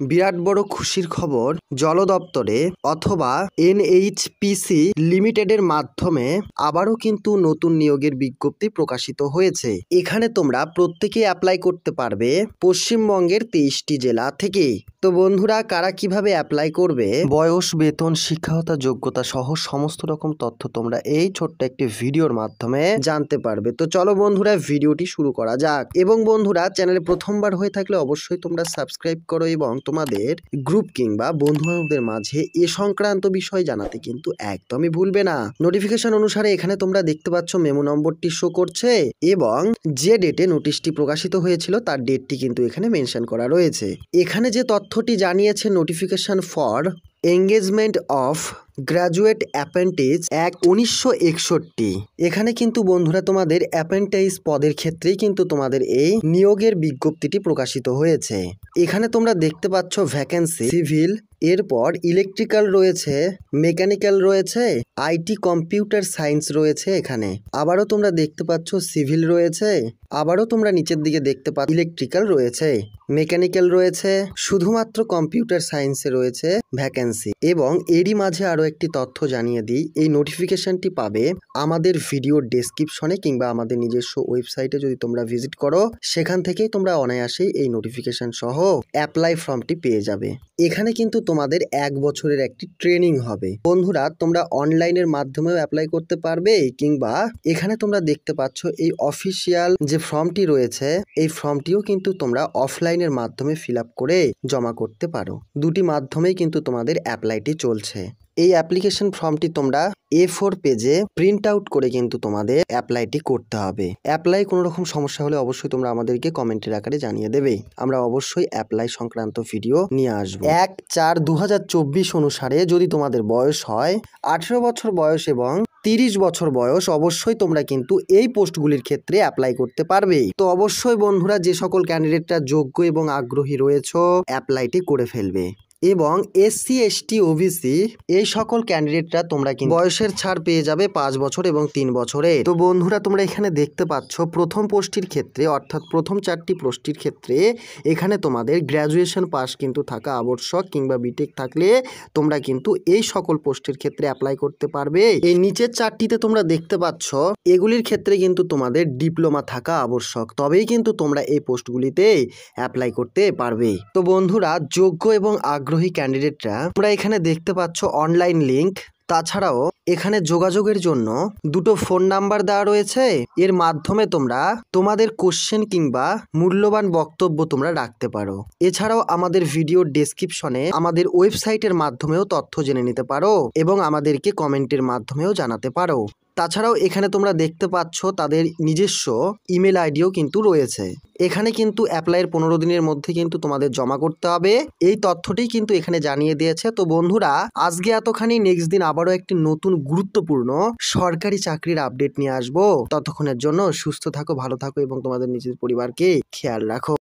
বিরাট বড় খুশির খবর জল দপ্তরে অথবা এনএইচপিসি লিমিটেডের মাধ্যমে আবারও কিন্তু নতুন নিয়োগের বিজ্ঞপ্তি প্রকাশিত হয়েছে। এখানে তোমরা প্রত্যেকে অ্যাপ্লাই করতে পারবে পশ্চিমবঙ্গের তেইশটি জেলা থেকে। তো বন্ধুরা, কারা কীভাবে অ্যাপ্লাই করবে? বয়স, বেতন, শিক্ষাগত যোগ্যতা সহ সমস্ত রকম তথ্য তোমরা এই ছোট্ট একটি ভিডিওর মাধ্যমে জানতে পারবে। তো চলো বন্ধুরা, ভিডিওটি শুরু করা যাক। এবং বন্ধুরা, চ্যানেলে প্রথমবার হয়ে থাকলে অবশ্যই তোমরা সাবস্ক্রাইব করো এবং তোমাদের গ্রুপ কিংবা বন্ধু বান্ধবদের মাঝে এ সংক্রান্ত বিষয় জানাতে কিন্তু একদমই ভুলবে না। নোটিফিকেশন অনুসারে এখানে তোমরা দেখতে পাচ্ছ মেমো নম্বরটি শো করছে এবং যে ডেটে নোটিশটি প্রকাশিত হয়েছিল তার ডেটটি কিন্তু এখানে মেনশন করা রয়েছে। এখানে যে তথ্যটি জানিয়েছে notification for engagement of graduate apprentice এক উনিশশো একষট্টি। এখানে কিন্তু বন্ধুরা তোমাদের অ্যাপেন্টাইজ পদের ক্ষেত্রেই কিন্তু তোমাদের এই নিয়োগের বিজ্ঞপ্তিটি প্রকাশিত হয়েছে। এখানে তোমরা দেখতে পাচ্ছ ভ্যাকেন্সি, সিভিল, এরপর ইলেকট্রিক্যাল রয়েছে, মেকানিক্যাল রয়েছে, আইটি, কম্পিউটার সায়েন্স রয়েছে এখানে। আবারও তোমরা দেখতে পাচ্ছ সিভিল রয়েছে, আবারও তোমরা নিচের দিকে দেখতে পাচ্ছ ইলেকট্রিক্যাল রয়েছে, মেকানিক্যাল রয়েছে, শুধুমাত্র কম্পিউটার সায়েন্সে রয়েছে ভ্যাকেন্সি। এবং এরই মাঝে আরও একটি তথ্য জানিয়ে দিই। এই নোটিফিকেশনটি পাবে আমাদের ভিডিও ডেসক্রিপশনে কিংবা আমাদের নিজস্ব ওয়েবসাইটে যদি তোমরা ভিজিট করো, সেখান থেকেই তোমরা অনায়াসেই এই নোটিফিকেশন সহ অ্যাপ্লাই ফর্মটি পেয়ে যাবে। এখানে কিন্তু তোমাদের এক বছরের একটি ট্রেনিং হবে। বন্ধুরা, তোমরা অনলাইনের মাধ্যমেও অ্যাপ্লাই করতে পারবে কিংবা এখানে তোমরা দেখতে পাচ্ছ এই অফিসিয়াল যে ফর্মটি রয়েছে, এই ফর্মটিও কিন্তু তোমরা অফলাইনের মাধ্যমে ফিল করে জমা করতে পারো। দুটি মাধ্যমেই কিন্তু তোমাদের অ্যাপ্লাইটি চলছে। এই অ্যাপ্লিকেশন ফর্মটি তোমরা এ ফোর পেজে প্রিন্ট আউট করে কিন্তু তোমাদের অ্যাপ্লাইটি করতে হবে। অ্যাপ্লাই কোনো রকম সমস্যা হলে অবশ্যই তোমরা আমাদেরকে কমেন্টের আকারে জানিয়ে দেবে। আমরা অবশ্যই অ্যাপ্লাই সংক্রান্ত ভিডিও নিয়ে আসব। এক চার দু অনুসারে যদি তোমাদের বয়স হয় আঠেরো বছর বয়স এবং তিরিশ বছর বয়স, অবশ্যই তোমরা কিন্তু এই পোস্টগুলির ক্ষেত্রে অ্যাপ্লাই করতে পারবে। তো অবশ্যই বন্ধুরা, যে সকল ক্যান্ডিডেটরা যোগ্য এবং আগ্রহী রয়েছে অ্যাপ্লাইটি করে ফেলবে। এবং এসসি এসটি ওবিসি এই সকল ক্যান্ডিডেটরা তোমরা কিন্তু বয়সের ছাড় পেয়ে যাবে পাঁচ বছর এবং তিন বছরে। তো বন্ধুরা, তোমরা এখানে দেখতে পাচ্ছ প্রথম পোস্টটির ক্ষেত্রে, অর্থাৎ প্রথম চারটি পোস্টটির ক্ষেত্রে এখানে তোমাদের গ্র্যাজুয়েশন পাস কিন্তু থাকা আবশ্যক কিংবা বিটেক থাকলে তোমরা কিন্তু এই সকল পোস্টের ক্ষেত্রে অ্যাপ্লাই করতে পারবে। এই নিচের চারটিতে তোমরা দেখতে পাচ্ছ, এগুলির ক্ষেত্রে কিন্তু তোমাদের ডিপ্লোমা থাকা আবশ্যক, তবেই কিন্তু তোমরা এই পোস্টগুলিতে অ্যাপ্লাই করতে পারবে। তো বন্ধুরা, যোগ্য এবং আগ্রহী ক্যান্ডিডেটরা, তোমরা এখানে দেখতে পাচ্ছ অনলাইন লিংক। তাছাড়াও, এখানে যোগাযোগের জন্য দুটো ফোন নাম্বার দেওয়া রয়েছে। এর মাধ্যমে তোমরা তোমাদের কোশ্চেন কিংবা মূল্যবান বক্তব্য তোমরা রাখতে পারো। এছাড়াও আমাদের ভিডিও ডেসক্রিপশনে আমাদের ওয়েবসাইটের মাধ্যমেও তথ্য জেনে নিতে পারো এবং আমাদেরকে কমেন্টের মাধ্যমেও জানাতে পারো। তাছাড়াও এখানে তোমরা দেখতে পাচ্ছ তাদের নিজস্ব ইমেল আইডিও কিন্তু রয়েছে। এখানে কিন্তু অ্যাপ্লাইয়ের পনেরো দিনের মধ্যে কিন্তু তোমাদের জমা করতে হবে। এই তথ্যটি কিন্তু এখানে জানিয়ে দিয়েছে। তো বন্ধুরা, আজকে এতখানি, নেক্সট দিন আবারও একটি নতুন গুরুত্বপূর্ণ সরকারি চাকরির আপডেট নিয়ে আসব। ততক্ষণের জন্য সুস্থ থাকো, ভালো থাকো এবং তোমাদের নিজের পরিবারকে খেয়াল রাখো।